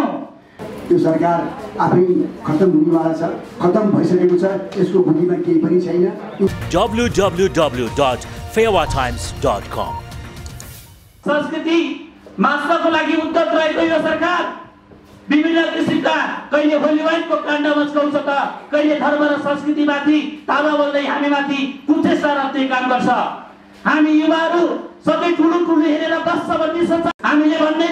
छैनौँ यो सरकार आफै खत्तम हुनेवाला छ खत्तम भइसकेको छ यसको बुद्धिमा केही पनि छैन। www.fairwatimes.com संस्कृति मास्नको लागि उद्यत रहेको यो सरकार। विभिन्न किसिमका कहिले होलीवाइटको काण्ड मस्काउँछ त कहिले धर्म र संस्कृतिमाथि ताला बोल्दै हामीमाथि कुचेष्टा राख्ने काम गर्छ। हामी युवाहरू सबै ठुलो ठुलो हेरेर बस्छ भन्ने सोच्छ हामीले भन्नै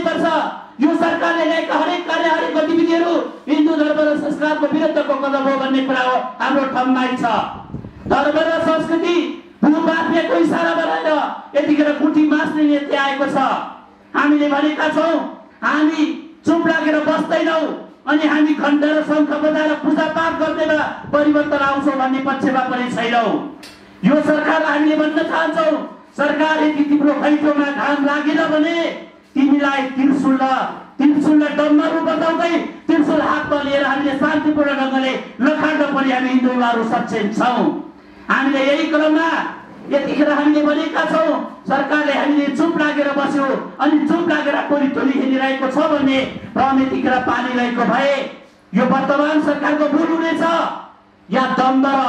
भन्ने कुरा हो हाम्रो ठम्माइ छ। धर्म र संस्कृति भूमाफियाको इसारा बनाएर यतिखेर कुटी मास्ने नीति आएको छ। हामीले भनेका छौँ हामी चुप लागेर बस्दैनौँ अनि हामी खण्ड र शङ्ख बजाएर पूजापाठ गर्दैमा परिवर्तन आउँछौँ भन्ने पक्षमा पनि छैनौँ। यो सरकारलाई हामीले भन्न चाहन्छौँ सरकार यदि तिम्रो खैटोमा घाम लागेन भने तिमीलाई त्रिशुल र त्रिशुल र डम्बरू बजाउँदै त्रिशुल हातमा लिएर हामीले शान्तिपूर्ण ढङ्गले लखाड्न पनि हामी हिन्दू युवाहरू सक्षम छौँ। हामीले यही क्रममा यतिखेर हामीले भनेका छौँ सरकारले हामीले चुप लागेर बस्यो अनि चुप लागेर टोली टोली खेलिरहेको छ भन्ने भ्रम यतिखेर पालिरहेको भए यो वर्तमान सरकारको भुल हुनेछ। या दम्ब र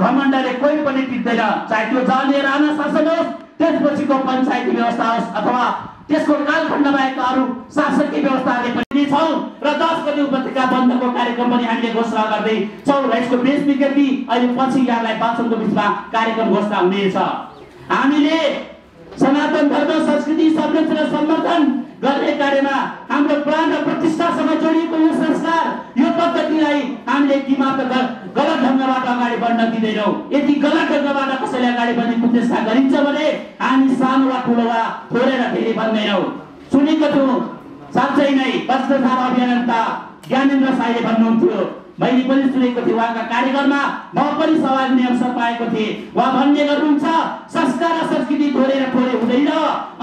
घमण्डले कोही पनि टिक्दैन चाहे त्यो जालीय राणा शासन होस् त्यसपछिको पञ्चायती व्यवस्था होस् अथवा त्यसको कालखण्डमा आएका अरू शासकीय व्यवस्थाले पनि छौँ र दस गति उपत्यका बन्दको कार्यक्रम पनि हामीले घोषणा गर्दै छौँ र यसको प्रेस विज्ञप्ति अहिले पछि यहाँलाई वाचनको बिचमा कार्यक्रम घोषणा हुनेछ। हामीले सनातन धर्म संस्कृति संरक्षण र संवर्धन गर्ने कार्यमा हाम्रो प्राण र प्रतिष्ठासँग जोडिएको यो संस्कार यो पद्धतिलाई हामीले ढङ्गबाट अगाडि बढ्न दिँदैनौँ। यदि गलत ढङ्गबाट कसैले अगाडि बढ्ने प्रतिष्ठा गरिन्छ भने हामी सानो वा ठुलो वा थोरै र धेरै भन्दैनौँ सुनेको छु। साँच्चै नै भ्रष्टाचार अभियन्ता ज्ञानेन्द्र साईले भन्नुहुन्थ्यो मैले पनि सुनेको थिएँ उहाँका कार्यक्रममा म पनि सभा लिने अवसर पाएको थिएँ। उहाँ भन्ने गर्नुहुन्छ संस्कार र संस्कृति थोरै र थोरै हुँदैन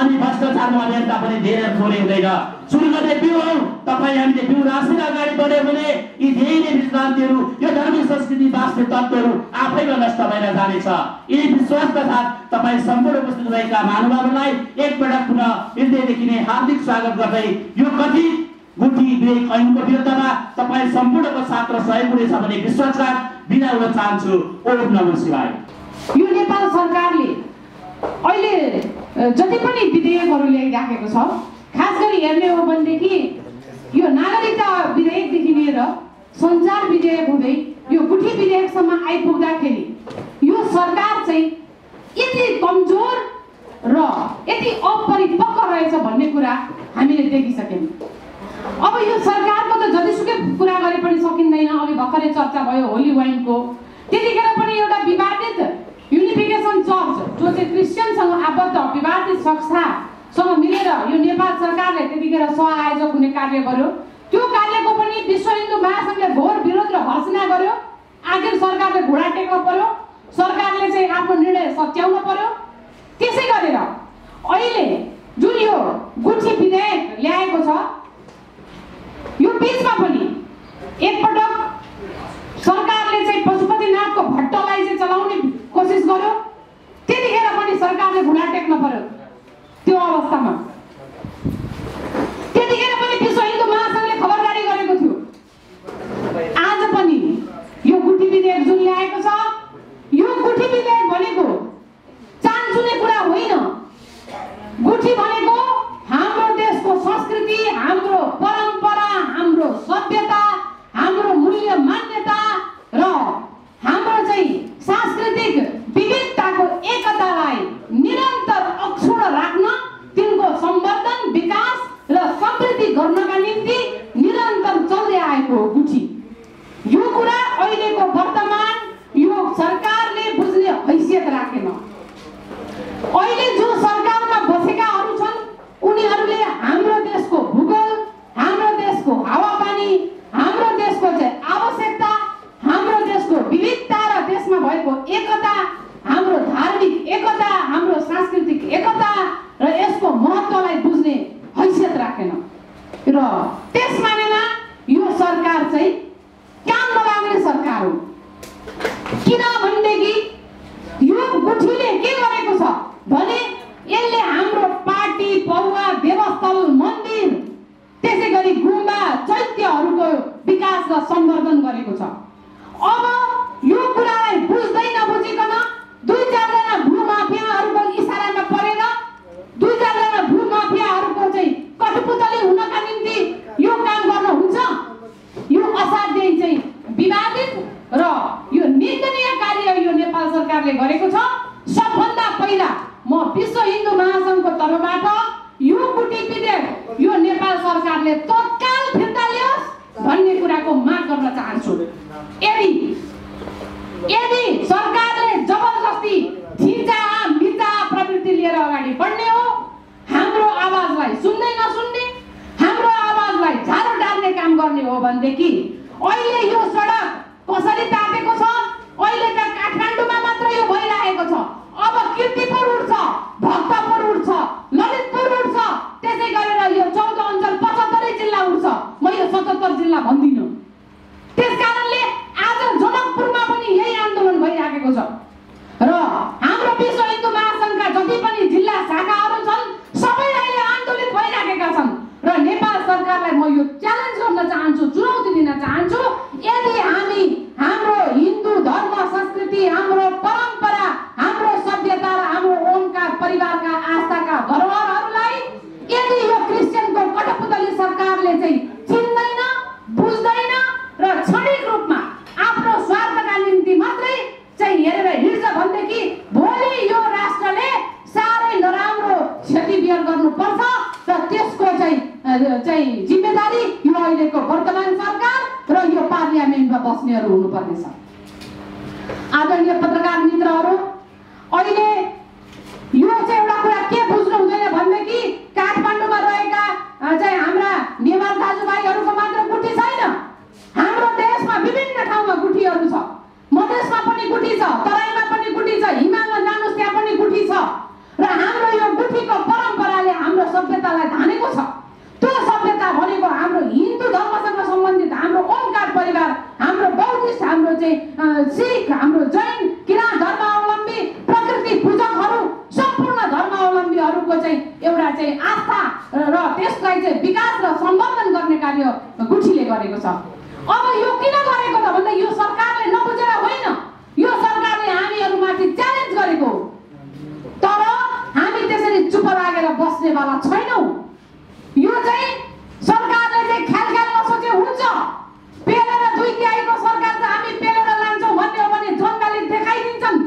अनि भ्रष्टाचारमा अभियन्ता पनि धेरै थोरै हुँदैन। सुरु गर्ने बिउ हौ तपाईँ हामीले बिउ राखेर अगाडि बढ्यो भने यी धेरै विश्रान्तिहरू यो धर्म संस्कृति बाँच्ने तत्त्वहरू आफैमा नष्ट भएर जानेछ। यही विश्वासका साथ तपाईँ सम्पूर्ण उपस्थित रहेका महानुभावहरूलाई एकपटक पुनः हृदयदेखि नै हार्दिक स्वागत गर्दै यो कथित गुठी विवेक ऐनको विरुद्धमा तपाईँ सम्पूर्णको साथ र सहयोग हुनेछ भन्ने विश्वासघात बिना हुन चाहन्छु ओम नमः शिवाय यो नेपाल सरकारले अहिले जति पनि विधेयकहरू ल्याइराखेको छ खास गरी हेर्ने हो भनेदेखि यो नागरिकता विधेयकदेखि लिएर सञ्चार विधेयक हुँदै यो गुठी विधेयकसम्म आइपुग्दाखेरि यो सरकार चाहिँ यति कमजोर र यति अपरिपक्व रहेछ भन्ने कुरा हामीले देखिसक्यौँ अब यो सरकारको त जतिसुकै कुरा गरे पनि सकिँदैन। अघि भर्खरै चर्चा भयो होली वाइनको। त्यतिखेर पनि एउटा विवादित युनिफिकेसन चर्च जो चाहिँ क्रिस्चियनसँग आबद्ध विवादित संस्थासँग मिलेर यो नेपाल सरकारले त्यतिखेर सहआयोजक हुने कार्य गर्यो। त्यो कार्यको पनि विश्व हिन्दू महासङ्घले घोर विरोध र भर्सना गर्यो। आखिर सरकारले घुँडा टेक्न पर्यो। सरकारले चाहिँ आफ्नो निर्णय सच्याउन पर्यो। त्यसै गरेर अहिले जुन यो गुठी विधेयक गर्ने हो भनेदेखि अहिले यो सडक कसरी तातेको छ अहिले त काठमाडौँमा मात्र यो भइरहेको छ अब किर्तिपुर उठ्छ भक्तपुर उठ्छ ललितपुर उठ्छ त्यसै गरेर यो चौध अञ्चल पचहत्तरै जिल्ला उठ्छ म यो सतहत्तर जिल्ला भन्दिनँ त्यस कारणले आज जनकपुरमा पनि यही आन्दोलन भइराखेको छ र हाम्रो विश्व हिन्दू महासङ्घका जति पनि जिल्ला शाखाहरू छन् सबै अहिले आन्दोलित भइराखेका छन् र नेपाल सरकारलाई म यो च्यालेन्ज गर्न चाहन्छु चुनौती दिन चाहन्छु यदि हामी हाम्रो हिन्दू धर्म संस्कृति हाम्रो परम्परा हाम्रो सभ्यता र हाम्रो ओमकार परिवारका आस्थाका धरोहरहरूलाई यदि यो क्रिस्चियनको कठपुतली सरकारले चाहिँ चिन्दैन बुझ्दैन र क्षणिक रूपमा आफ्नो स्वार्थका निम्ति मात्रै चाहिँ हेरेर हिँड्छ भनेदेखि भोलि यो राष्ट्रले साह्रै नराम्रो क्षति बिहोर गर्नुपर्छ र त्यसको चाहिँ अ, चाहिँ जिम्मेदारी यो अहिलेको वर्तमान सरकार र यो पार्लियामेन्टमा बस्नेहरू हुनुपर्नेछ आदरणीय पत्रकार मित्रहरू अहिले यो चाहिँ एउटा कुरा के बुझ्नु हुँदैन भनेदेखि काठमाडौँमा रहेका अ, चाहिँ हाम्रा नेवार दाजुभाइहरूको मात्र गुठी छैन हाम्रो देशमा विभिन्न ठाउँमा गुठीहरू छ मधेसमा पनि गुठी छ तराईमा पनि गुठी छ हिमालमा जानुहोस् त्यहाँ पनि गुठी छ र हाम्रो यो गुठीको परम्पराले हाम्रो सभ्यतालाई धानेको छ त्यो सभ्यता भनेको हाम्रो हिन्दू धर्मसँग सम्बन्धित हाम्रो ओमकार परिवार हाम्रो बौद्धिस्ट हाम्रो चाहिँ अ, सिख हाम्रो जैन किराँत धर्मावलम्बी प्रकृति पूजकहरू सम्पूर्ण धर्मावलम्बीहरूको चाहिँ एउटा चाहिँ आस्था र त्यसलाई चाहिँ विकास र सम्वर्धन गर्ने कार्य गुठीले गरेको छ। अब यो किन गरेको त भन्दा यो सरकारले नबुझेर होइन। यो सरकारले हामीहरूमाथि च्यालेन्ज गरेको। तर हामी त्यसरी चुप लागेर बस्नेवाला छैनौँ। यो चाहिँ सरकारले चाहिँ ख्याल ख्याल नसोचे हुन्छ पेलेर दुई तिहाईको सरकार त हामी पेलेर लान्छौँ भन्ने हो भने जङ्गली देखाइदिन्छन्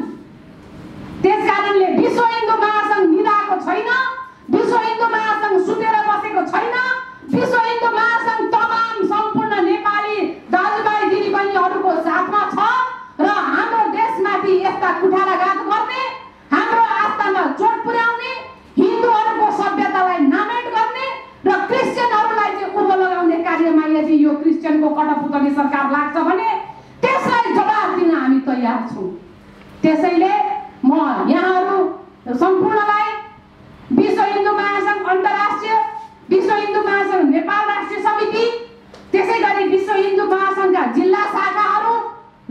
त्यस कारणले विश्व हिन्दू महासङ्घ निधाएको छैन विश्व हिन्दू महासङ्घ सुतेर बसेको छैन विश्व हिन्दू महासङ्घ तमाम सम्पूर्ण नेपाली दाजुभाइ दिदीबहिनीहरूको साथमा छ र हाम्रो देशमाथि यस्ता कुठाराघात गर्ने हाम्रो आस्थामा चोट पुर्याउने हिन्दूहरूको सभ्यतालाई नामेट गर्ने र क्रिस्चियनहरूलाई चाहिँ उँभो लगाउने कार्यमा यदि यो क्रिस्चियनको कटपुतली सरकार लाग्छ भने त्यसलाई जवाब दिन हामी तयार छौँ त्यसैले म यहाँहरू सम्पूर्णलाई विश्व हिन्दू महासङ्घ अन्तर्राष्ट्रिय विश्व हिन्दू महासङ्घ नेपाल राष्ट्रिय समिति त्यसै गरी विश्व हिन्दू महासङ्घका जिल्ला शाखाहरू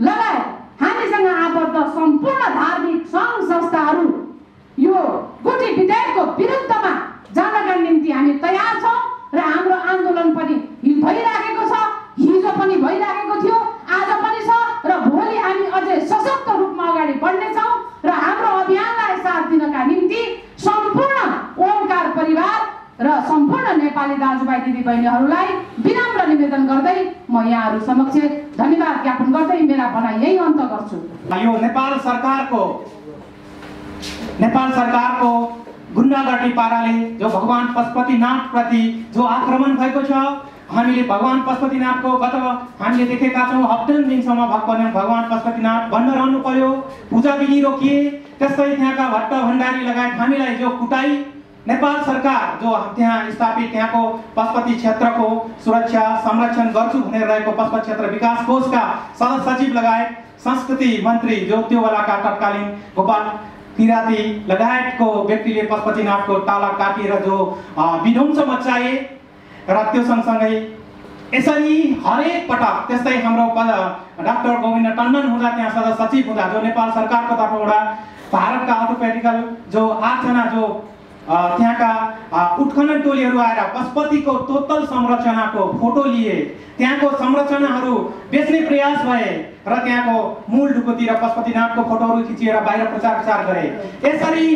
लगायत हामीसँग आबद्ध सम्पूर्ण धार्मिक सङ्घ संस्थाहरू यो गुठी विधेयकको विरुद्धमा जानका निम्ति हामी तयार छौँ र हाम्रो आन्दोलन पनि हि- भइराखेको छ हिजो पनि भइराखेको थियो आज पनि छ र भोलि हामी अझै सशक्त रूपमा अगाडि बढ्नेछौँ र हाम्रो अभियानलाई साथ दिनका निम्ति सम्पूर्ण ओमकार परिवार र सम्पूर्ण नेपाली दाजुभाइ दिदीबहिनीहरूलाई विनम्र निवेदन गर्दै म यहाँहरू समक्ष धन्यवाद ज्ञापन गर्दै मेरा भनाइ यही अन्त गर्छु। यो नेपाल सरकारको नेपाल सरकारको गुन्डागर्दी पाराले जो भगवान् पशुपतिनाथ प्रति जो आक्रमण भएको छ हामीले भगवान् पशुपतिनाथको गत हामीले देखेका छौँ हप्तन दिनसम्म भगवान् भगवान् पशुपतिनाथ बन्द रहनु पर्यो। पूजा विधि रोकिए त्यस्तै त्यहाँका भट्ट भण्डारी लगायत हामीलाई जो कुटाई नेपाल सरकार जो त्यहाँ स्थापित त्यहाँको पशुपति क्षेत्रको सुरक्षा संरक्षण गर्छु भनेर रहेको पशुपति क्षेत्र विकास कोषका सदस्य सचिव लगायत संस्कृति मन्त्री जो त्यो बेलाका तत्कालीन गोपाल किराती लगायतको व्यक्तिले पशुपतिनाथको ताला काटिएर जो विध्वंस मचाए र त्यो सँगसँगै यसरी हरेक पटक त्यस्तै हाम्रो डाक्टर गोविन्द टन्डन हुँदा त्यहाँ सदस्य सचिव हुँदा जो नेपाल सरकारको तर्फबाट भारतका अर्थोपेडिकल जो आठजना जो त्यहाँका उत्खनन टोलीहरू आएर पशुपतिको टोटल संरचनाको फोटो लिए। त्यहाँको संरचनाहरू बेच्ने प्रयास भए र त्यहाँको मूल ढुकुतिर पशुपतिनाथको फोटोहरू खिचिएर बाहिर प्रचार प्रसार गरे। यसरी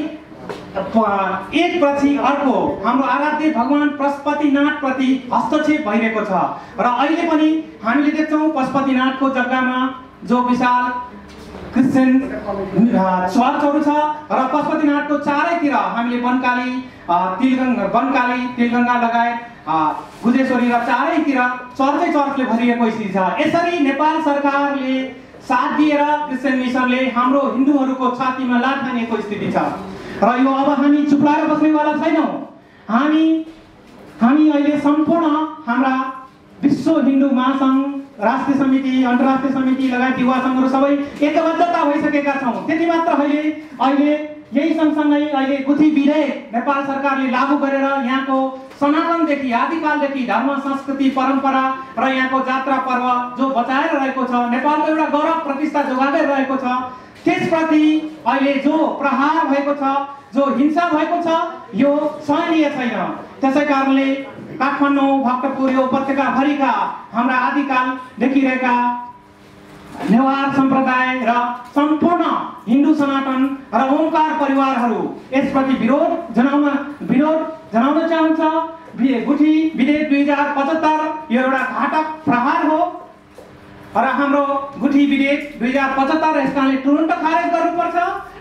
प- एक पछि अर्को हाम्रो आराध्य भगवान् पशुपतिनाथ प्रति हस्तक्षेप भइरहेको छ। र अहिले पनि हामीले देख्छौँ पशुपतिनाथको जग्गामा जो विशाल क्रिस्चियन चर्चहरू छ र पशुपतिनाथको चारैतिर हामीले वनकाली अ, तिलगङ्गा वनकाली तिलगङ्गा लगायत गुजेश्वरी र चारैतिर चर्चै चर्चले भरिएको स्थिति छ यसरी नेपाल सरकारले साथ दिएर क्रिस्चियन मिसनले हाम्रो हिन्दूहरूको छातीमा लात हानेको स्थिति छ र यो अब हामी चुप्लाएर बस्नेवाला छैनौँ हामी हामी अहिले सम्पूर्ण हाम्रा विश्व हिन्दू महासङ्घ राष्ट्रिय समिति अन्तर्राष्ट्रिय समिति लगायत युवा सङ्घहरू सबै एकबद्धता भइसकेका छौँ। त्यति मात्र अहिले अहिले यही सँगसँगै अहिले गुथी विधेयक नेपाल सरकारले लागू गरेर यहाँको सनातनदेखि आदिकालदेखि धर्म संस्कृति परम्परा र यहाँको जात्रा पर्व जो बचाएर रहेको छ नेपालको एउटा गौरव प्रतिष्ठा जोगाउँदै रहेको छ त्यसप्रति अहिले जो प्रहार भएको छ जो हिंसा भएको छ यो सहनीय छैन। त्यसै कारणले काठमाडौँ भक्तपुर उपत्यकाभरिका हाम्रा आदिकालदेखि रहेका नेवार सम्प्रदाय र सम्पूर्ण हिन्दू सनातन र ओमकार परिवारहरू यसप्रति विरोध जनाउन विरोध जनाउन चाहन्छ। गुठी विधेयक दुई हजार पचहत्तर यो एउटा घातक प्रहार हो। र हाम्रो गुठी विधेयक दुई हजार पचहत्तर यसकाले तुरन्त खारेज गर्नुपर्छ।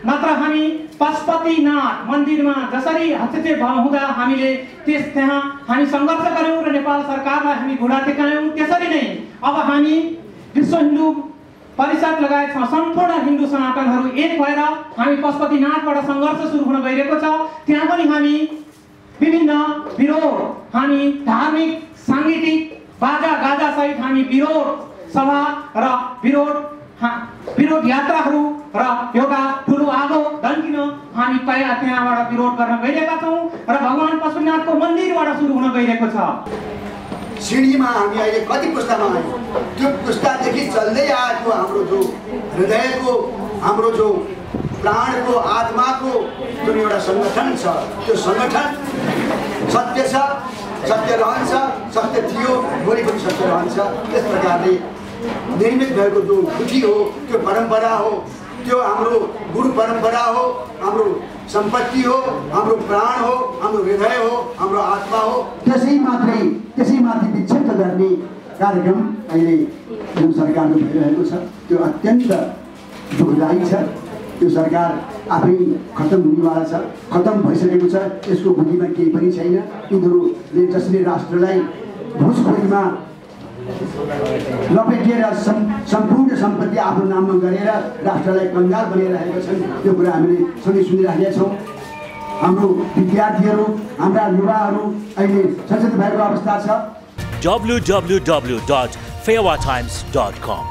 नत्र हामी पशुपतिनाथ मन्दिरमा जसरी हस्तक्षेप हुँदा हामीले त्यस त्यहाँ हामी सङ्घर्ष गऱ्यौँ र नेपाल सरकारलाई हामी घुँडा टेकायौँ। त्यसरी नै अब हामी विश्व हिन्दू परिषद लगायत छ सम्पूर्ण हिन्दू सनातनहरू एक भएर हामी पशुपतिनाथबाट सङ्घर्ष सुरु हुन गइरहेको छ। त्यहाँ पनि हामी विभिन्न विरोध हामी धार्मिक साङ्गीतिक बाजा गाजा सहित हामी विरोध सभा र विरोध विरोध यात्राहरू र एउटा ठुलो आगो धन्किन। हामी तया त्यहाँबाट विरोध गर्न गइरहेका छौँ र भगवान् पशुपतिनाथको मन्दिरबाट सुरु हुन गइरहेको छ। सिँढीमा हामी अहिले कति पुस्तामा आयौँ? त्यो पुस्तादेखि चल्दै आएको हाम्रो जो हृदयको हाम्रो जो प्राणको आत्माको जुन एउटा सङ्गठन छ त्यो सङ्गठन सत्य छ सत्य रहन्छ सत्य थियो भोलि पनि सत्य रहन्छ। त्यस प्रकारले निर्मित भएको जो गुठी हो त्यो परम्परा हो त्यो हाम्रो गुरु परम्परा हो हाम्रो सम्पत्ति हो हाम्रो प्राण हो हाम्रो हृदय हो हाम्रो आत्मा हो। त्यसै मात्रै त्यसै माथि विक्षेप गर्ने कार्यक्रम अहिले जुन सरकारले भइरहेको छ। त्यो अत्यन्त दुःखदायी छ। त्यो सरकार आफै खतम हुनेवाला छ खतम भइसकेको छ। यसको बुद्धिमा केही पनि छैन। यिनीहरूले जसले राष्ट्रलाई घुसखोरीमा लपेटिएर सम् सम्पूर्ण सम्पत्ति आफ्नो नाममा गरेर राष्ट्रलाई कङ्गाल बनाइरहेका छन्। त्यो कुरा हामीले सधैँ सुनिराखेका छौँ। हाम्रो विद्यार्थीहरू हाम्रा युवाहरू अहिले सचेत भएको अवस्था छ। www.fairwatimes.com